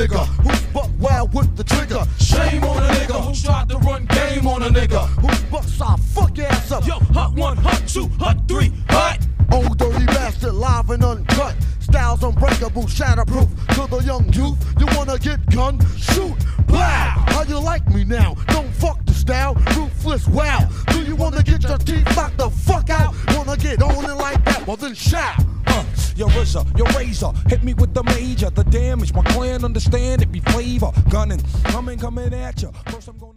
nigga who's buck wild with the trigger. Shame on a nigga who tried to run game on a nigga who bucks our fuck ass up. Yo, hut one, hut two, hut three, hut. Ol' Dirty Bastard, live and uncut. Styles unbreakable, shatterproof to the young youth. You wanna get gunned? Shoot, wow. How you like me now? Don't fuck the style, ruthless. Wow. Do you wanna get your teeth knocked the fuck out? Wanna get on it like that? Well then shout. Your razor, your razor, hit me with the major. The damage, my clan understand it be flavor. Gunning, coming, coming at ya. First I'm gonna